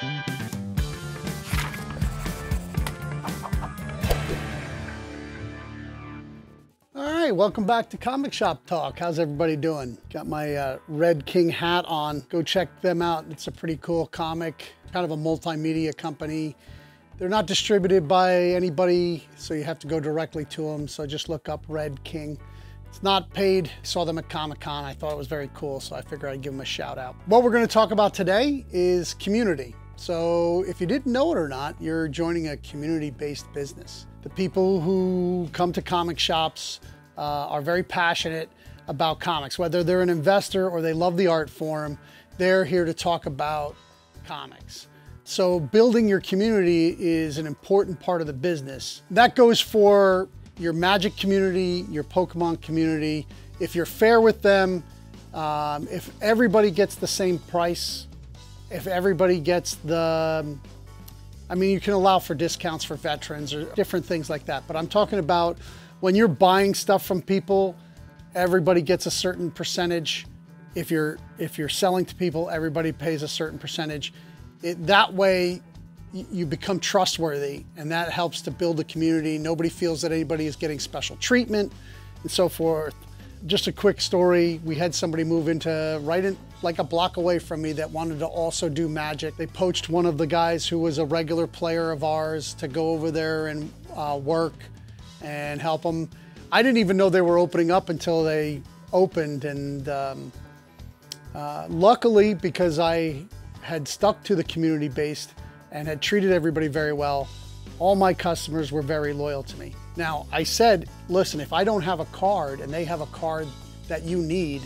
All right, welcome back to Comic Shop Talk. How's everybody doing? Got my uh, Red King hat on. Go check them out. It's a pretty cool comic, kind of a multimedia company. They're not distributed by anybody, so you have to go directly to them. So just look up Red King. It's not paid. Saw them at Comic Con. I thought it was very cool, so I figured I'd give them a shout out. What we're going to talk about today is community. So if you didn't know it or not, you're joining a community-based business. The people who come to comic shops uh, are very passionate about comics. Whether they're an investor or they love the art form, they're here to talk about comics. So building your community is an important part of the business. That goes for your Magic community, your Pokemon community. If you're fair with them, um, if everybody gets the same price, if everybody gets the, I mean, you can allow for discounts for veterans or different things like that. But I'm talking about when you're buying stuff from people, everybody gets a certain percentage. If you're if you're selling to people, everybody pays a certain percentage. It, that way, you become trustworthy, and that helps to build a community. Nobody feels that anybody is getting special treatment, and so forth. Just a quick story: we had somebody move into right in like a block away from me that wanted to also do magic. They poached one of the guys who was a regular player of ours to go over there and uh, work and help them. I didn't even know they were opening up until they opened. And um, uh, luckily, because I had stuck to the community based and had treated everybody very well, all my customers were very loyal to me. Now, I said, listen, if I don't have a card and they have a card that you need,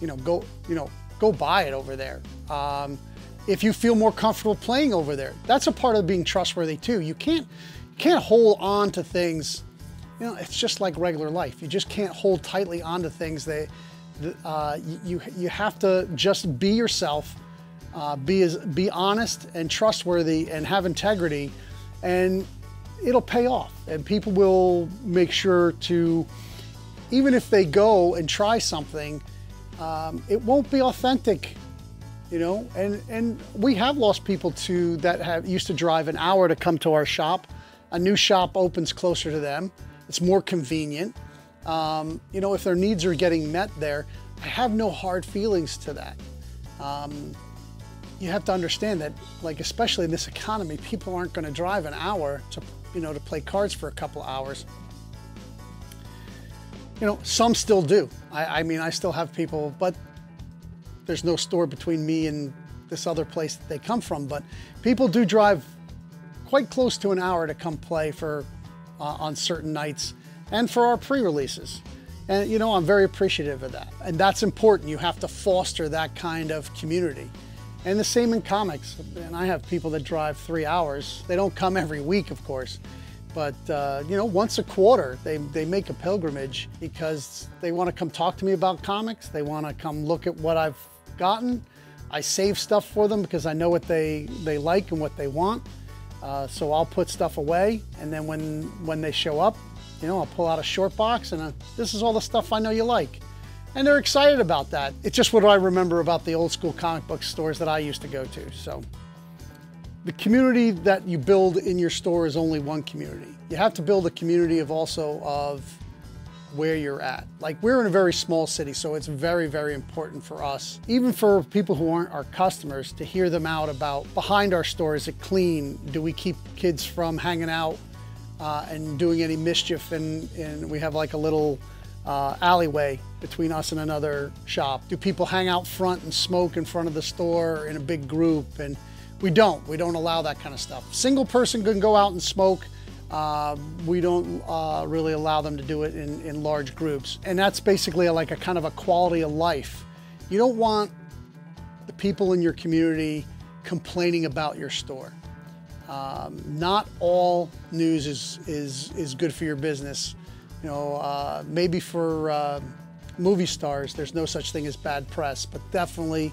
you know, go, you know, go buy it over there. Um, if you feel more comfortable playing over there, that's a part of being trustworthy too. You can't, you can't hold on to things. You know, it's just like regular life. You just can't hold tightly onto things. That uh, you you have to just be yourself, uh, be as be honest and trustworthy, and have integrity, and it'll pay off. And people will make sure to, even if they go and try something um, it won't be authentic, you know. And and we have lost people to that have used to drive an hour to come to our shop. A new shop opens closer to them. It's more convenient. Um, you know, if their needs are getting met there, I have no hard feelings to that. Um, you have to understand that, like especially in this economy, people aren't going to drive an hour to, you know, to play cards for a couple hours. You know, some still do. I, I mean, I still have people, but there's no store between me and this other place that they come from. But people do drive quite close to an hour to come play for uh, on certain nights and for our pre-releases. And you know, I'm very appreciative of that. And that's important. You have to foster that kind of community. And the same in comics. And I have people that drive three hours. They don't come every week, of course. But, uh, you know, once a quarter, they, they make a pilgrimage because they want to come talk to me about comics. They want to come look at what I've gotten. I save stuff for them because I know what they, they like and what they want. Uh, so I'll put stuff away. And then when, when they show up, you know, I'll pull out a short box and uh, this is all the stuff I know you like. And they're excited about that. It's just what I remember about the old school comic book stores that I used to go to. So the community that you build in your store is only one community. You have to build a community of also of where you're at. Like we're in a very small city, so it's very, very important for us, even for people who aren't our customers, to hear them out about behind our store, is it clean? Do we keep kids from hanging out uh, and doing any mischief? And, and we have like a little uh, alleyway between us and another shop. Do people hang out front and smoke in front of the store in a big group? And we don't. We don't allow that kind of stuff. Single person can go out and smoke. Uh, we don't uh, really allow them to do it in, in large groups. And that's basically like a kind of a quality of life. You don't want the people in your community complaining about your store. Um, not all news is, is, is good for your business. You know, uh, maybe for uh, movie stars, there's no such thing as bad press, but definitely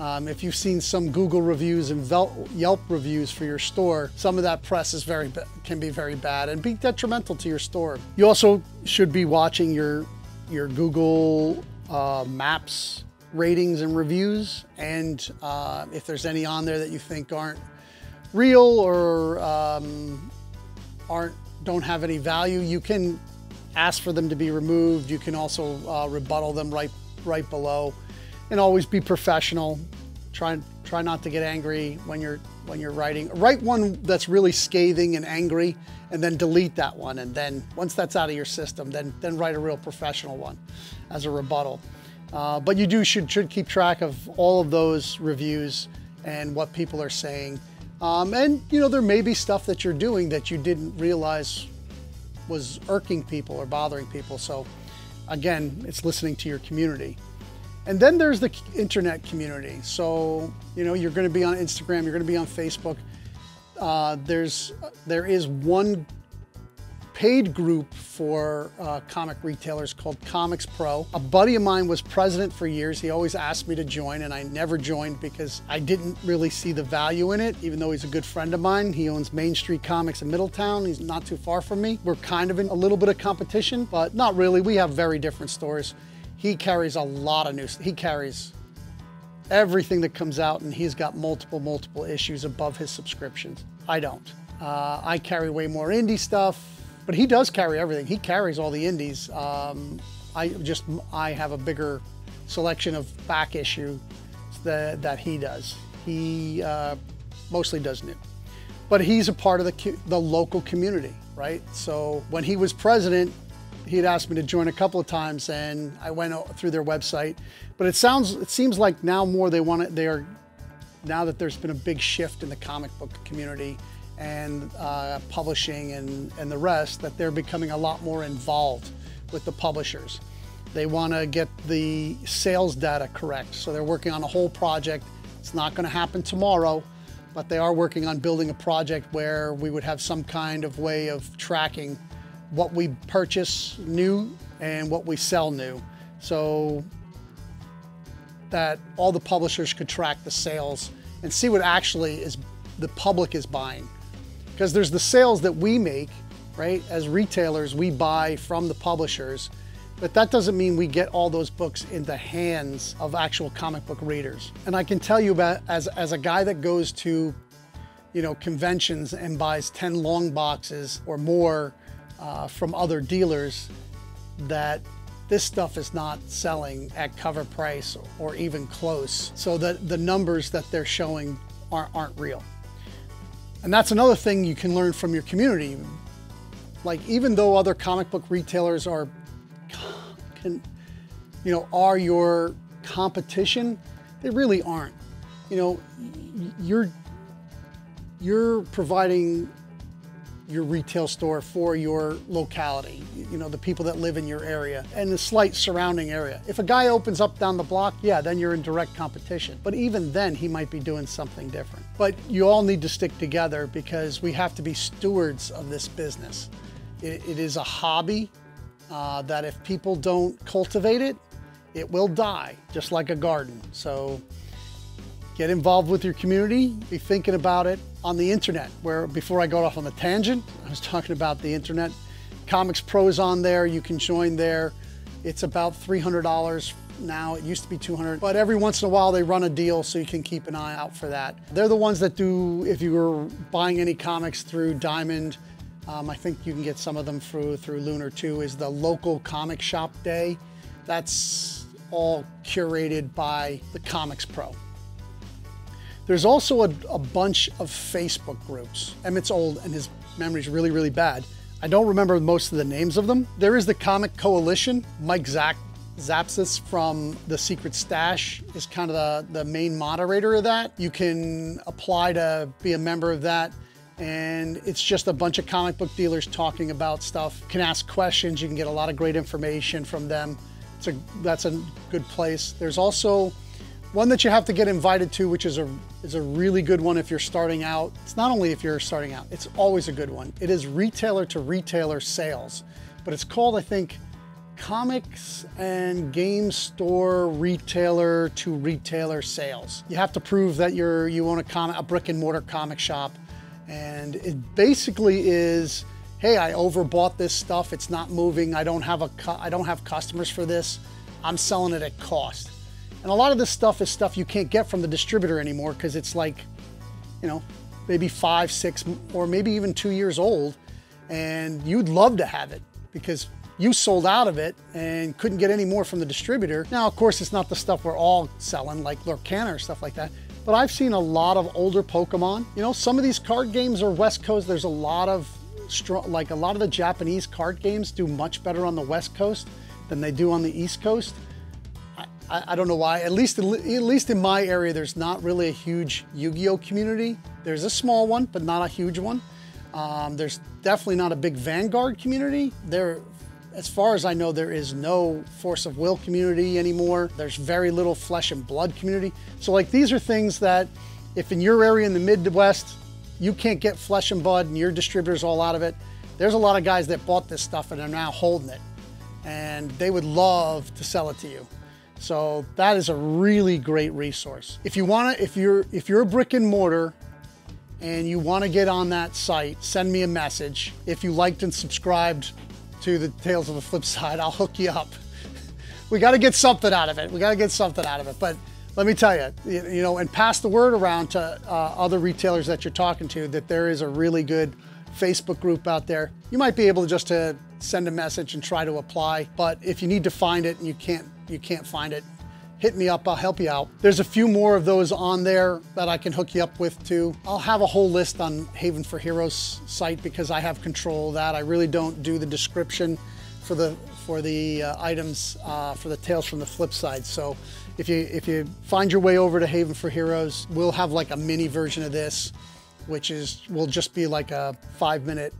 um, if you've seen some Google reviews and Yelp reviews for your store, some of that press is very can be very bad and be detrimental to your store. You also should be watching your your Google uh, Maps ratings and reviews. And uh, if there's any on there that you think aren't real or um, aren't don't have any value, you can ask for them to be removed. You can also uh, rebuttal them right right below, and always be professional. Try try not to get angry when you're when you're writing. Write one that's really scathing and angry, and then delete that one. And then once that's out of your system, then then write a real professional one as a rebuttal. Uh, but you do should should keep track of all of those reviews and what people are saying. Um, and you know there may be stuff that you're doing that you didn't realize was irking people or bothering people. So again, it's listening to your community. And then there's the internet community. So, you know, you're going to be on Instagram, you're going to be on Facebook. Uh, there's, there is one paid group for uh, comic retailers called Comics Pro. A buddy of mine was president for years. He always asked me to join and I never joined because I didn't really see the value in it, even though he's a good friend of mine. He owns Main Street Comics in Middletown. He's not too far from me. We're kind of in a little bit of competition, but not really. We have very different stores. He carries a lot of news. He carries everything that comes out and he's got multiple, multiple issues above his subscriptions. I don't. Uh, I carry way more indie stuff, but he does carry everything. He carries all the indies. Um, I just I have a bigger selection of back issue that, that he does. He uh, mostly does new, but he's a part of the the local community, right? So when he was president, he'd asked me to join a couple of times, and I went through their website. But it sounds it seems like now more they want it. They are now that there's been a big shift in the comic book community and uh, publishing and, and the rest, that they're becoming a lot more involved with the publishers. They want to get the sales data correct. So they're working on a whole project. It's not going to happen tomorrow, but they are working on building a project where we would have some kind of way of tracking what we purchase new and what we sell new. So that all the publishers could track the sales and see what actually is the public is buying. Because there's the sales that we make, right? As retailers, we buy from the publishers, but that doesn't mean we get all those books in the hands of actual comic book readers. And I can tell you about, as, as a guy that goes to, you know, conventions and buys 10 long boxes or more uh, from other dealers, that this stuff is not selling at cover price or even close. So that the numbers that they're showing aren't, aren't real. And that's another thing you can learn from your community. Like even though other comic book retailers are, can, you know, are your competition, they really aren't. You know, you're you're providing your retail store for your locality, you know, the people that live in your area and the slight surrounding area. If a guy opens up down the block, yeah, then you're in direct competition. But even then, he might be doing something different. But you all need to stick together because we have to be stewards of this business. it, it is a hobby uh, that if people don't cultivate it, it will die, just like a garden. So get involved with your community, be thinking about it on the internet, where before I got off on the tangent, I was talking about the internet. Comics Pro's on there, you can join there. It's about $300 now, it used to be 200, but every once in a while they run a deal so you can keep an eye out for that. They're the ones that do, if you were buying any comics through Diamond, um, I think you can get some of them through, through Lunar too, is the local comic shop day. That's all curated by the Comics Pro. There's also a, a bunch of Facebook groups. Emmett's old and his memory's really, really bad. I don't remember most of the names of them. There is the Comic Coalition. Mike Zach Zapcic from The Secret Stash is kind of the, the main moderator of that. You can apply to be a member of that and it's just a bunch of comic book dealers talking about stuff. You can ask questions, you can get a lot of great information from them. It's a, that's a good place. There's also one that you have to get invited to, which is a, is a really good one if you're starting out. It's not only if you're starting out, it's always a good one. It is retailer to retailer sales, but it's called, I think, comics and game store retailer to retailer sales. You have to prove that you're, you own a, comic, a brick and mortar comic shop. And it basically is, hey, I overbought this stuff. It's not moving. I don't have a, I don't have customers for this. I'm selling it at cost And a lot of this stuff is stuff you can't get from the distributor anymore because it's like, you know, maybe five, six, or maybe even two years old. And you'd love to have it because you sold out of it and couldn't get any more from the distributor. Now, of course, it's not the stuff we're all selling, like Lorcana or stuff like that, but I've seen a lot of older Pokemon. You know, some of these card games are West Coast. There's a lot of like a lot of the Japanese card games do much better on the West Coast than they do on the East Coast. I, I don't know why. At least, at least in my area, there's not really a huge Yu-Gi-Oh community. There's a small one, but not a huge one. Um, there's definitely not a big Vanguard community. There, as far as I know, there is no Force of Will community anymore. There's very little Flesh and Blood community. So like these are things that if in your area in the Midwest, you can't get Flesh and Blood and your distributor's all out of it, there's a lot of guys that bought this stuff and are now holding it. And they would love to sell it to you. So that is a really great resource. If you want to, if you're, if you're a brick and mortar and you want to get on that site, send me a message. If you liked and subscribed to the Tales of the Flip Side, I'll hook you up. we got to get something out of it. We got to get something out of it. But let me tell you, you know, and pass the word around to uh, other retailers that you're talking to that there is a really good Facebook group out there. You might be able to just to send a message and try to apply. But if you need to find it and you can't you can't find it, hit me up, I'll help you out. There's a few more of those on there that I can hook you up with too. I'll have a whole list on Haven for Heroes site because I have control of that. I really don't do the description for the for the uh, items uh, for the Tales from the Flip Side. So if you if you find your way over to Haven for Heroes, we'll have like a mini version of this, which is will just be like a five minute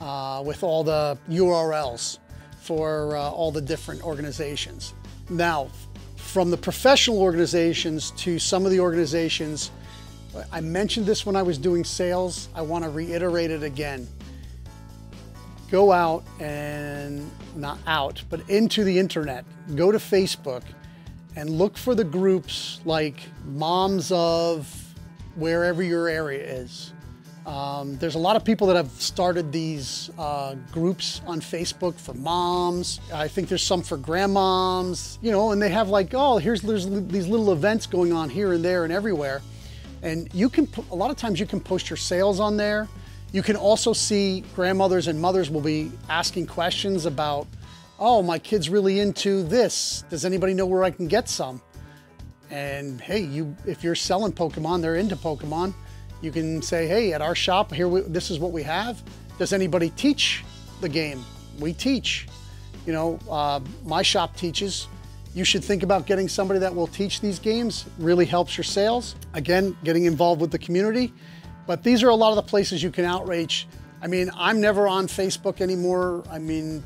uh, with all the URLs for uh, all the different organizations. Now, from the professional organizations to some of the organizations, I mentioned this when I was doing sales. I want to reiterate it again. Go out and not out, but into the internet. Go to Facebook and look for the groups like Moms of wherever your area is. Um, there's a lot of people that have started these uh, groups on Facebook for moms. I think there's some for grandmoms, you know, and they have like, oh, here's there's these little events going on here and there and everywhere. And you can, a lot of times you can post your sales on there. You can also see grandmothers and mothers will be asking questions about, oh, my kid's really into this. Does anybody know where I can get some? And hey, you, if you're selling Pokemon, they're into Pokemon you can say, hey, at our shop, here, we, this is what we have. Does anybody teach the game? We teach. You know, uh, my shop teaches. You should think about getting somebody that will teach these games. Really helps your sales. Again, getting involved with the community. But these are a lot of the places you can outreach. I mean, I'm never on Facebook anymore. I mean,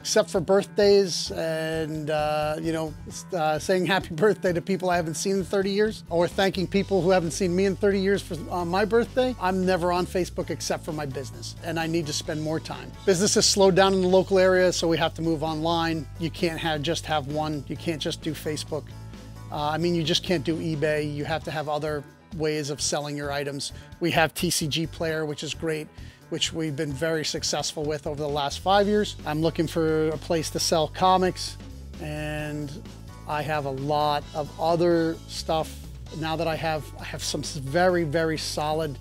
except for birthdays and, uh, you know, uh, saying happy birthday to people I haven't seen in 30 years or thanking people who haven't seen me in 30 years for uh, my birthday. I'm never on Facebook except for my business and I need to spend more time. Business has slowed down in the local area, so we have to move online. You can't have just have one. You can't just do Facebook. Uh, I mean, you just can't do eBay. You have to have other ways of selling your items. We have TCG Player, which is great which we've been very successful with over the last five years. I'm looking for a place to sell comics and I have a lot of other stuff now that I have, I have some very, very solid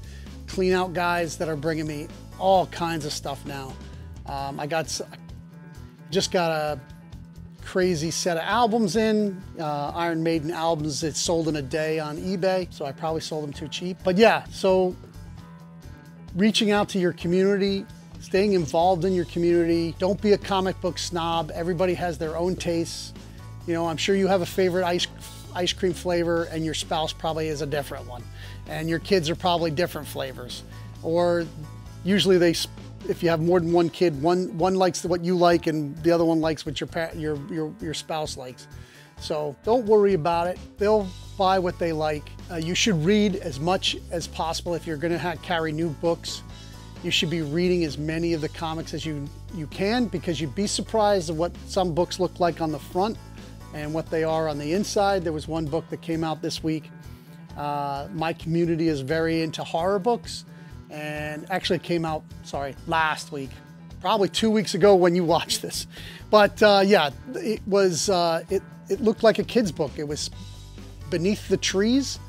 clean out guys that are bringing me all kinds of stuff now. Um, I got, just got a crazy set of albums in, uh, Iron Maiden albums that sold in a day on eBay, so I probably sold them too cheap. But yeah, so reaching out to your community, staying involved in your community. Don't be a comic book snob. Everybody has their own tastes. You know, I'm sure you have a favorite ice, ice cream flavor and your spouse probably is a different one. And your kids are probably different flavors. Or usually they, if you have more than one kid, one, one likes what you like and the other one likes what your, your, your, your spouse likes. So don't worry about it. They'll buy what they like. Uh, you should read as much as possible if you're going to carry new books. You should be reading as many of the comics as you, you can because you'd be surprised at what some books look like on the front and what they are on the inside. There was one book that came out this week. Uh, my community is very into horror books and actually came out, sorry, last week. probably two weeks ago when you watched this. But uh, yeah, it was, uh, it, it looked like a kid's book. It was Beneath the Trees,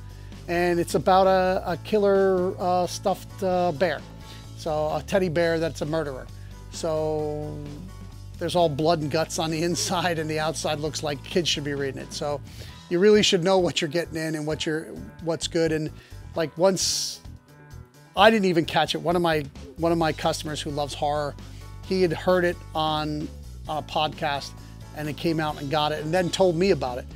and it's about a, a killer uh, stuffed uh, bear. So a teddy bear that's a murderer. So there's all blood and guts on the inside and the outside looks like kids should be reading it. So you really should know what you're getting in and what you're, what's good. And like once I didn't even catch it, one of my, one of my customers who loves horror, he had heard it on, on a podcast and it came out and got it and then told me about it.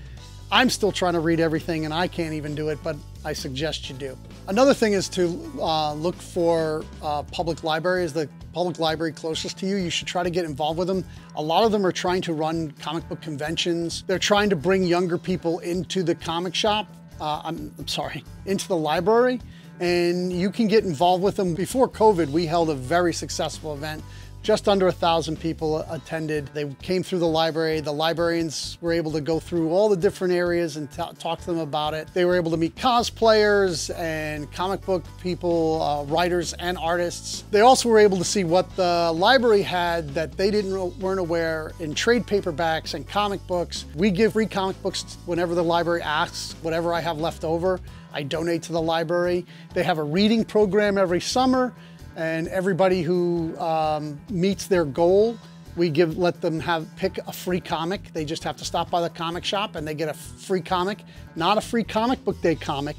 I'm still trying to read everything and I can't even do it, but I suggest you do. Another thing is to uh, look for uh, public libraries, the public library closest to you. You should try to get involved with them. A lot of them are trying to run comic book conventions. They're trying to bring younger people into the comic shop. Uh, I'm, I'm sorry, into the library. And you can get involved with them. Before COVID, we held a very successful event just under a thousand people attended. They came through the library. The librarians were able to go through all the different areas and talk to them about it. They were able to meet cosplayers and comic book people, uh, writers and artists. They also were able to see what the library had that they didn't weren't aware in trade paperbacks and comic books. We give free comic books whenever the library asks, whatever I have left over. I donate to the library. They have a reading program every summer and everybody who um, meets their goal, we give let them have pick a free comic. They just have to stop by the comic shop and they get a free comic, not a free comic book day comic,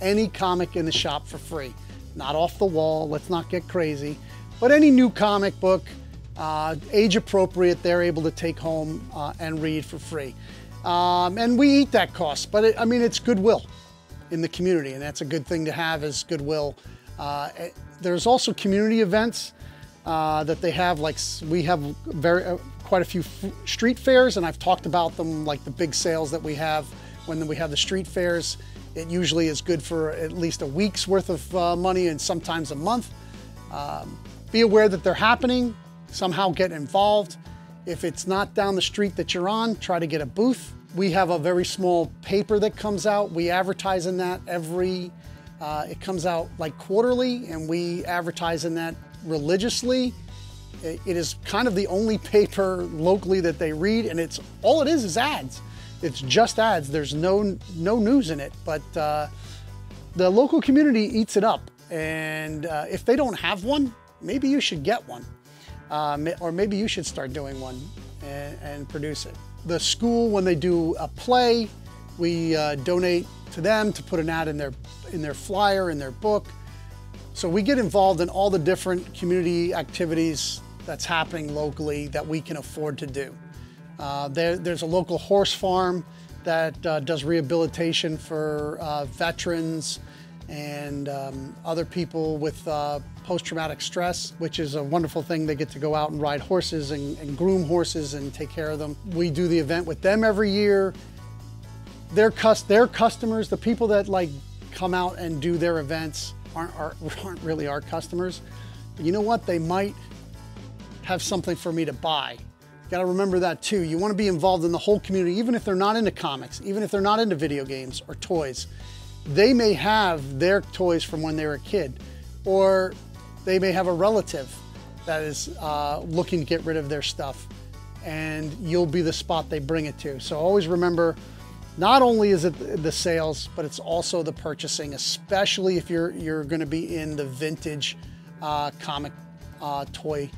any comic in the shop for free. Not off the wall, let's not get crazy, but any new comic book, uh, age appropriate, they're able to take home uh, and read for free. Um, and we eat that cost, but it, I mean, it's goodwill in the community, and that's a good thing to have is goodwill. Uh, there's also community events uh, that they have, like we have very uh, quite a few street fairs, and I've talked about them, like the big sales that we have when we have the street fairs. It usually is good for at least a week's worth of uh, money and sometimes a month. Um, be aware that they're happening, somehow get involved. If it's not down the street that you're on, try to get a booth. We have a very small paper that comes out. We advertise in that every uh, it comes out like quarterly and we advertise in that religiously. It is kind of the only paper locally that they read and it's all it is is ads. It's just ads. There's no, no news in it, but uh, the local community eats it up. And uh, if they don't have one, maybe you should get one. Uh, or maybe you should start doing one and, and, produce it. The school, when they do a play, we uh, donate to them to put an ad in their, in their flyer, in their book. So we get involved in all the different community activities that's happening locally that we can afford to do. Uh, there, there's a local horse farm that uh, does rehabilitation for uh, veterans and um, other people with uh, post-traumatic stress, which is a wonderful thing. They get to go out and ride horses and, and groom horses and take care of them. We do the event with them every year their, their customers, the people that like come out and do their events aren't, aren't really our customers. But you know what? They might have something for me to buy. You gotta remember that too. You wanna be involved in the whole community, even if they're not into comics, even if they're not into video games or toys. They may have their toys from when they were a kid, or they may have a relative that is uh, looking to get rid of their stuff and you'll be the spot they bring it to. So always remember not only is it the sales, but it's also the purchasing, especially if you're, you're gonna be in the vintage uh, comic uh, toy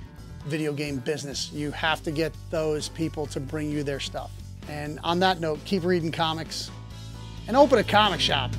video game business. You have to get those people to bring you their stuff. And on that note, keep reading comics and open a comic shop.